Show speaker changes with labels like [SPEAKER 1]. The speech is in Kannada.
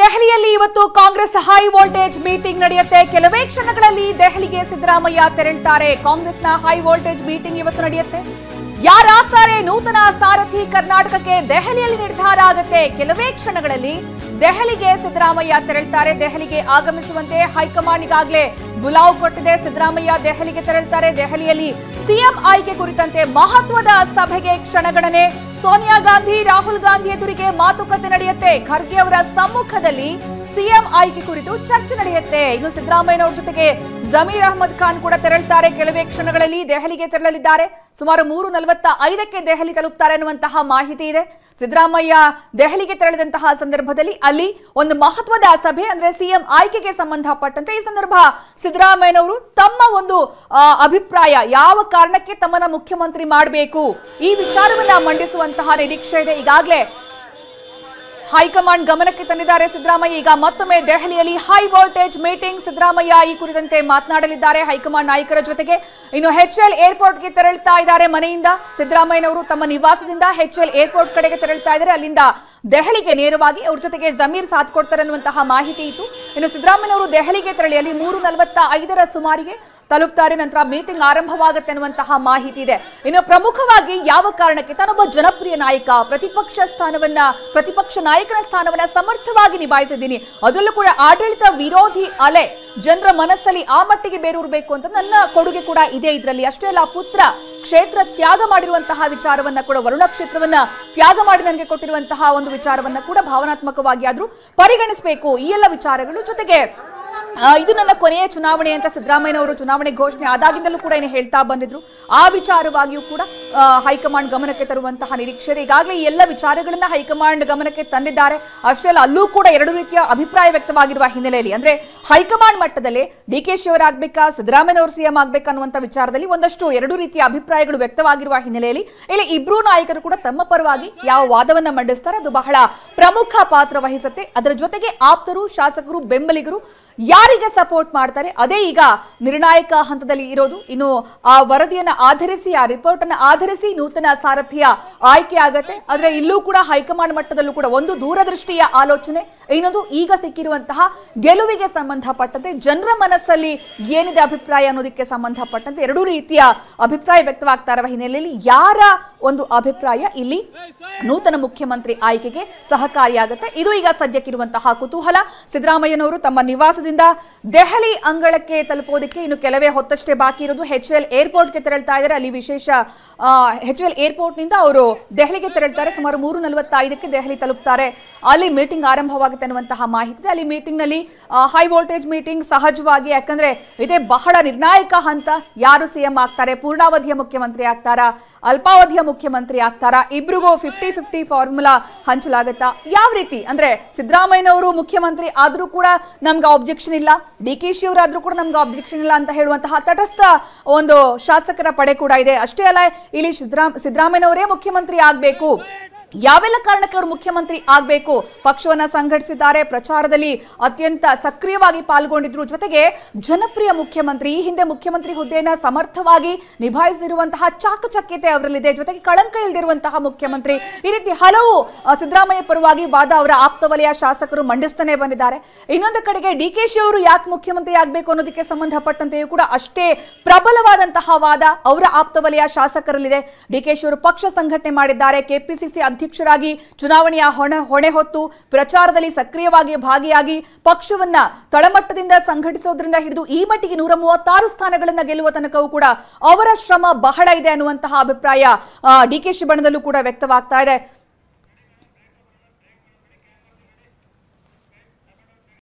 [SPEAKER 1] ದೆಹಲಿಯಲ್ಲಿ ಇವತ್ತು ಕಾಂಗ್ರೆಸ್ ಹೈ ವೋಲ್ಟೇಜ್ ಮೀಟಿಂಗ್ ನಡೆಯುತ್ತೆ. ಕೆಲವೇ ಕ್ಷಣಗಳಲ್ಲಿ ದೆಹಲಿಗೆ ಸಿದ್ದರಾಮಯ್ಯ ತೆರಳುತ್ತಾರೆ ಕಾಂಗ್ರೆಸ್ನ ಹೈ ವೋಲ್ಟೇಜ್ ಮೀಟಿಂಗ್ ಇವತ್ತು ನಡೆಯುತ್ತೆ. ಯಾರಾಗ್ತಾರೆ? ನೂತನ ಸಾರಥಿ ಕರ್ನಾಟಕಕ್ಕೆ ದೆಹಲಿಯಲ್ಲಿ ನಿರ್ಧಾರ ಆಗುತ್ತೆ. ಕೆಲವೇ ಕ್ಷಣಗಳಲ್ಲಿ ದೆಹಲಿಗೆ ಸಿದ್ದರಾಮಯ್ಯ ತೆರಳುತ್ತಾರೆ ದೆಹಲಿಗೆ ಆಗಮಿಸುವಂತೆ ಹೈಕಮಾಂಡ್ ಈಗಾಗಲೇ ಬುಲಾವ್ ಕೊಟ್ಟಿದೆ. ಸಿದ್ದರಾಮಯ್ಯ ದೆಹಲಿಗೆ ತೆರಳುತ್ತಾರೆ ದೆಹಲಿಯಲ್ಲಿ ಸಿಎಂ ಆಯ್ಕೆ ಕುರಿತಂತೆ ಮಹತ್ವದ ಸಭೆಗೆ ಕ್ಷಣಗಣನೆ. ಸೋನಿಯಾ ಗಾಂಧಿ, ರಾಹುಲ್ ಗಾಂಧಿ ಎದುರಿಗೆ ಮಾತುಕತೆ ನಡೆಯುತ್ತೆ. ಖರ್ಗೆ ಅವರ ಸಮ್ಮುಖದಲ್ಲಿ ಸಿಎಂ ಆಯ್ಕೆ ಕುರಿತು ಚರ್ಚೆ ನಡೆಯುತ್ತೆ. ಇನ್ನು ಸಿದ್ದರಾಮಯ್ಯನವರ ಜೊತೆಗೆ ಜಮೀರ್ ಅಹಮದ್ ಖಾನ್ ಕೂಡ ತೆರಳುತ್ತಾರೆ ಕೆಲವೇ ಕ್ಷಣಗಳಲ್ಲಿ ದೆಹಲಿಗೆ ತೆರಳಲಿದ್ದಾರೆ. ಸುಮಾರು ಮೂರು ನಲವತ್ತ ಐದಕ್ಕೆ ದೆಹಲಿ ತಲುಪುತ್ತಾರೆ ಅನ್ನುವಂತಹ ಮಾಹಿತಿ ಇದೆ. ಸಿದ್ದರಾಮಯ್ಯ ದೆಹಲಿಗೆ ತೆರಳಿದಂತಹ ಸಂದರ್ಭದಲ್ಲಿ ಅಲ್ಲಿ ಒಂದು ಮಹತ್ವದ ಸಭೆ ಅಂದ್ರೆ ಸಿಎಂ ಆಯ್ಕೆಗೆ ಸಂಬಂಧಪಟ್ಟಂತೆ ಈ ಸಂದರ್ಭ ಸಿದ್ದರಾಮಯ್ಯನವರು ತಮ್ಮ ಒಂದು ಅಭಿಪ್ರಾಯ ಯಾವ ಕಾರಣಕ್ಕೆ ತಮ್ಮನ್ನ ಮುಖ್ಯಮಂತ್ರಿ ಮಾಡಬೇಕು? ಈ ವಿಚಾರವನ್ನ ಮಂಡಿಸುವಂತಹ ನಿರೀಕ್ಷೆ ಇದೆ. ಈಗಾಗಲೇ ಹೈಕಮಾಂಡ್ ಗಮನಕ್ಕೆ ತಂದಿದ್ದಾರೆ ಸಿದ್ದರಾಮಯ್ಯ. ಈಗ ಮತ್ತೊಮ್ಮೆ ದೆಹಲಿಯಲ್ಲಿ ಹೈ ವೋಲ್ಟೇಜ್ ಮೀಟಿಂಗ್ ಸಿದ್ದರಾಮಯ್ಯ ಈ ಕುರಿತಂತೆ ಮಾತನಾಡಲಿದ್ದಾರೆ ಹೈಕಮಾಂಡ್ ನಾಯಕರ ಜೊತೆಗೆ. ಇನ್ನು ಎಚ್ ಎಲ್ ಏರ್ಪೋರ್ಟ್ಗೆ ತೆರಳುತ್ತಾ ಇದ್ದಾರೆ ಮನೆಯಿಂದ. ಸಿದ್ದರಾಮಯ್ಯನವರು ತಮ್ಮ ನಿವಾಸದಿಂದ ಹೆಚ್ ಎಲ್ ಏರ್ಪೋರ್ಟ್ ಕಡೆಗೆ ತೆರಳುತ್ತಾ ಇದ್ದಾರೆ. ಅಲ್ಲಿಂದ ದೆಹಲಿಗೆ ನೇರವಾಗಿ ಅವ್ರ ಜೊತೆಗೆ ಜಮೀರ್ ಸಾಥ್ ಕೊಡ್ತಾರೆ ಅನ್ನುವಂತಹ ಮಾಹಿತಿ ಇತ್ತು. ಇನ್ನು ಸಿದ್ದರಾಮಯ್ಯನವರು ದೆಹಲಿಗೆ ತೆರಳಿ ಅಲ್ಲಿ ಮೂರು ನಲವತ್ತ ಐದರ ಸುಮಾರಿಗೆ ತಲುಪ್ತಾರೆ. ನಂತರ ಮೀಟಿಂಗ್ ಆರಂಭವಾಗುತ್ತೆ ಅನ್ನುವಂತಹ ಮಾಹಿತಿ ಇದೆ. ಇನ್ನು ಪ್ರಮುಖವಾಗಿ ಯಾವ ಕಾರಣಕ್ಕೆ ತಾನೊಬ್ಬ ಜನಪ್ರಿಯ ನಾಯಕ, ಪ್ರತಿಪಕ್ಷ ಸ್ಥಾನವನ್ನ, ಪ್ರತಿಪಕ್ಷ ನಾಯಕನ ಸ್ಥಾನವನ್ನ ಸಮರ್ಥವಾಗಿ ನಿಭಾಯಿಸಿದ್ದೀನಿ. ಅದರಲ್ಲೂ ಕೂಡ ಆಡಳಿತ ವಿರೋಧಿ ಅಲೆ ಜನರ ಮನಸ್ಸಲ್ಲಿ ಆ ಮಟ್ಟಿಗೆ ಬೇರೂರಬೇಕು ಅಂತ ನನ್ನ ಕೊಡುಗೆ ಕೂಡ ಇದೆ ಇದರಲ್ಲಿ. ಅಷ್ಟೇ ಅಲ್ಲ ಪುತ್ರ ಕ್ಷೇತ್ರ ತ್ಯಾಗ ಮಾಡಿರುವಂತಹ ವಿಚಾರವನ್ನ ಕೂಡ, ವರುಣ ಕ್ಷೇತ್ರವನ್ನ ತ್ಯಾಗ ಮಾಡಿ ನನಗೆ ಕೊಟ್ಟಿರುವಂತಹ ಒಂದು ವಿಚಾರವನ್ನ ಕೂಡ ಭಾವನಾತ್ಮಕವಾಗಿ ಆದರೂ ಪರಿಗಣಿಸಬೇಕು ಈ ಎಲ್ಲ ವಿಚಾರಗಳು ಜೊತೆಗೆ. ಇದು ನನ್ನ ಕೊನೆಯ ಚುನಾವಣೆ ಅಂತ ಸಿದ್ದರಾಮಯ್ಯನವರು ಚುನಾವಣೆ ಘೋಷಣೆ ಆದಾಗಿಂದಲೂ ಕೂಡ ಏನು ಹೇಳ್ತಾ ಬಂದಿದ್ರು. ಆ ವಿಚಾರವಾಗಿಯೂ ಕೂಡ ಹೈಕಮಾಂಡ್ ಗಮನಕ್ಕೆ ತರುವಂತಹ ನಿರೀಕ್ಷೆ ಈಗಾಗಲೇ ಎಲ್ಲ ವಿಚಾರಗಳನ್ನ ಹೈಕಮಾಂಡ್ ಗಮನಕ್ಕೆ ತಂದಿದ್ದಾರೆ. ಅಷ್ಟೇ ಅಲ್ಲ ಅಲ್ಲೂ ಕೂಡ ಎರಡು ರೀತಿಯ ಅಭಿಪ್ರಾಯ ವ್ಯಕ್ತವಾಗಿರುವ ಹಿನ್ನೆಲೆಯಲ್ಲಿ. ಅಂದ್ರೆ ಹೈಕಮಾಂಡ್ ಮಟ್ಟದಲ್ಲಿ ಡಿ ಕೆ ಶಿ ಅವರಾಗ್ಬೇಕಾ ಸಿದ್ದರಾಮಯ್ಯನವರು ಸಿಎಂ ಆಗ್ಬೇಕಾ ಅನ್ನುವಂಥ ವಿಚಾರದಲ್ಲಿ ಒಂದಷ್ಟು ಎರಡು ರೀತಿಯ ಅಭಿಪ್ರಾಯಗಳು ವ್ಯಕ್ತವಾಗಿರುವ ಹಿನ್ನೆಲೆಯಲ್ಲಿ ಇಲ್ಲಿ ಇಬ್ರು ನಾಯಕರು ಕೂಡ ತಮ್ಮ ಪರವಾಗಿ ಯಾವ ವಾದವನ್ನ ಮಂಡಿಸ್ತಾರೆ. ಅದು ಬಹಳ ಪ್ರಮುಖ ಪಾತ್ರ ವಹಿಸುತ್ತೆ. ಅದರ ಜೊತೆಗೆ ಆಪ್ತರು, ಶಾಸಕರು, ಬೆಂಬಲಿಗರು ಯಾರಿಗೆ ಸಪೋರ್ಟ್ ಮಾಡ್ತಾರೆ? ಅದೇ ಈಗ ನಿರ್ಣಾಯಕ ಹಂತದಲ್ಲಿ ಇರೋದು. ಇನ್ನು ಆ ವರದಿಯನ್ನ ಆಧರಿಸಿ, ಆ ರಿಪೋರ್ಟ್ ಅನ್ನು ಆಧರಿಸಿ ನೂತನ ಸಾರಥಿಯ ಆಯ್ಕೆ ಆಗತ್ತೆ. ಆದ್ರೆ ಇಲ್ಲೂ ಕೂಡ ಹೈಕಮಾಂಡ್ ಮಟ್ಟದಲ್ಲೂ ಕೂಡ ಒಂದು ದೂರದೃಷ್ಟಿಯ ಆಲೋಚನೆ, ಇನ್ನೊಂದು ಈಗ ಸಿಕ್ಕಿರುವಂತಹ ಗೆಲುವಿಗೆ ಸಂಬಂಧಪಟ್ಟಂತೆ, ಜನರ ಮನಸ್ಸಲ್ಲಿ ಏನಿದೆ ಅಭಿಪ್ರಾಯ ಅನ್ನೋದಕ್ಕೆ ಸಂಬಂಧಪಟ್ಟಂತೆ ಎರಡೂ ರೀತಿಯ ಅಭಿಪ್ರಾಯ ವ್ಯಕ್ತವಾಗ್ತಾ ಇರುವ ಹಿನ್ನೆಲೆಯಲ್ಲಿ ಯಾರ ಒಂದು ಅಭಿಪ್ರಾಯ ಇಲ್ಲಿ ನೂತನ ಮುಖ್ಯಮಂತ್ರಿ ಆಯ್ಕೆಗೆ ಸಹಕಾರಿಯಾಗುತ್ತೆ. ಇದು ಈಗ ಸದ್ಯಕ್ಕಿರುವಂತಹ ಕುತೂಹಲ. ಸಿದ್ದರಾಮಯ್ಯನವರು ತಮ್ಮ ನಿವಾಸದಿಂದ ದೆಹಲಿ ಅಂಗಳಕ್ಕೆ ತಲುಪೋದಕ್ಕೆ ಇನ್ನು ಕೆಲವೇ ಹೊತ್ತಷ್ಟೇ ಬಾಕಿ ಇರೋದು. ಹೆಚ್ ಎಲ್ ಏರ್ಪೋರ್ಟ್ಗೆ ತೆರಳ್ತಾ ಇದ್ದಾರೆ. ಅಲ್ಲಿ ವಿಶೇಷ ಎಚ್ ಎಲ್ ಏರ್ಪೋರ್ಟ್ನಿಂದ ಅವರು ದೆಹಲಿಗೆ ತೆರಳ್ತಾರೆ. ಸುಮಾರು ಮೂರು ನಲವತ್ತೈದಕ್ಕೆ ದೆಹಲಿ ತಲುಪ್ತಾರೆ. ಅಲ್ಲಿ ಮೀಟಿಂಗ್ ಆರಂಭವಾಗುತ್ತೆ ಅನ್ನುವಂತಹ ಮಾಹಿತಿ ಇದೆ. ಅಲ್ಲಿ ಮೀಟಿಂಗ್ನಲ್ಲಿ ಹೈ ವೋಲ್ಟೇಜ್ ಮೀಟಿಂಗ್ ಸಹಜವಾಗಿ ಯಾಕಂದ್ರೆ, ಇದೇ ಬಹಳ ನಿರ್ಣಾಯಕ ಹಂತ. ಯಾರು ಸಿಎಂ ಆಗ್ತಾರೆ? ಪೂರ್ಣಾವಧಿಯ ಮುಖ್ಯಮಂತ್ರಿ ಆಗ್ತಾರಾ? ಅಲ್ಪಾವಧಿಯ ಮುಖ್ಯಮಂತ್ರಿ ಆಗ್ತಾರಾ? ಇಬ್ರಿಗೂ ಫಿಫ್ಟಿ ಫಿಫ್ಟಿ ಫಾರ್ಮುಲಾ ಹಂಚಲಾಗತ್ತಾ? ಯಾವ ರೀತಿ? ಅಂದ್ರೆ ಸಿದ್ದರಾಮಯ್ಯನವರು ಮುಖ್ಯಮಂತ್ರಿ ಆದ್ರೂ ಕೂಡ ನಮ್ಗೆ ಆಬ್ಜೆಕ್ಷನ್ ಇಲ್ಲ. ಡಿ ಕೆ ಶಿ ಅವರಾದ್ರೂ ಕೂಡ ನಮ್ಗೆ ಆಬ್ಜೆಕ್ಷನ್ ಇಲ್ಲ ಅಂತ ಹೇಳುವಂತಹ ತಟಸ್ಥ ಒಂದು ಶಾಸಕರ ಪಡೆ ಕೂಡ ಇದೆ. ಅಷ್ಟೇ ಅಲ್ಲ, ಇಲ್ಲಿ ಸಿದ್ದರಾಮ್ ಸಿದ್ದರಾಮಯ್ಯನವರೇ ಮುಖ್ಯಮಂತ್ರಿ ಆಗ್ಬೇಕು. ಯಾವೆಲ್ಲ ಕಾರಣಕ್ಕೆ ಅವರು ಮುಖ್ಯಮಂತ್ರಿ ಆಗಬೇಕು? ಪಕ್ಷವನ್ನ ಸಂಘಟಿಸಿದ್ದಾರೆ, ಪ್ರಚಾರದಲ್ಲಿ ಅತ್ಯಂತ ಸಕ್ರಿಯವಾಗಿ ಪಾಲ್ಗೊಂಡಿದ್ರು. ಜೊತೆಗೆ ಜನಪ್ರಿಯ ಮುಖ್ಯಮಂತ್ರಿ ಈ ಹಿಂದೆ ಮುಖ್ಯಮಂತ್ರಿ ಹುದ್ದೆಯನ್ನು ಸಮರ್ಥವಾಗಿ ನಿಭಾಯಿಸಿರುವಂತಹ ಚಾಕಚಕ್ಯತೆ ಅವರಲ್ಲಿದೆ. ಜೊತೆಗೆ ಕಳಂಕ ಇಲ್ದಿರುವಂತಹ ಮುಖ್ಯಮಂತ್ರಿ. ಈ ರೀತಿ ಹಲವು ಸಿದ್ದರಾಮಯ್ಯ ಪರವಾಗಿ ವಾದ ಅವರ ಆಪ್ತ ವಲಯ ಶಾಸಕರು ಮಂಡಿಸ್ತಾನೆ ಬಂದಿದ್ದಾರೆ. ಇನ್ನೊಂದು ಕಡೆಗೆ ಡಿ ಕೆ ಶಿ ಅವರು ಯಾಕೆ ಮುಖ್ಯಮಂತ್ರಿ ಆಗಬೇಕು ಅನ್ನೋದಕ್ಕೆ ಸಂಬಂಧಪಟ್ಟಂತೆಯೂ ಕೂಡ ಅಷ್ಟೇ ಪ್ರಬಲವಾದಂತಹ ವಾದ ಅವರ ಆಪ್ತ ವಲಯ ಶಾಸಕರಲ್ಲಿದೆ. ಡಿ ಕೆ ಶಿ ಅವರು ಪಕ್ಷ ಸಂಘಟನೆ ಮಾಡಿದ್ದಾರೆ. ಕೆಪಿಸಿಸಿ ಅಧ್ಯಕ್ಷರಾಗಿ ಚುನಾವಣೆಯ ಹೊಣೆ ಹೊಣೆ ಹೊತ್ತು ಪ್ರಚಾರದಲ್ಲಿ ಸಕ್ರಿಯವಾಗಿ ಭಾಗಿಯಾಗಿ ಪಕ್ಷವನ್ನ ತಳಮಟ್ಟದಿಂದ ಸಂಘಟಿಸೋದ್ರಿಂದ ಹಿಡಿದು ಈ ಮಟ್ಟಿಗೆ ನೂರ ಮೂವತ್ತಾರು ಸ್ಥಾನಗಳನ್ನ ಗೆಲ್ಲುವ ತನಕವೂ ಕೂಡ ಅವರ ಶ್ರಮ ಬಹಳ ಇದೆ ಅನ್ನುವಂತಹ ಅಭಿಪ್ರಾಯ ಡಿ ಕೆ ಬಣದಲ್ಲೂ ಕೂಡ ವ್ಯಕ್ತವಾಗ್ತಾ ಇದೆ.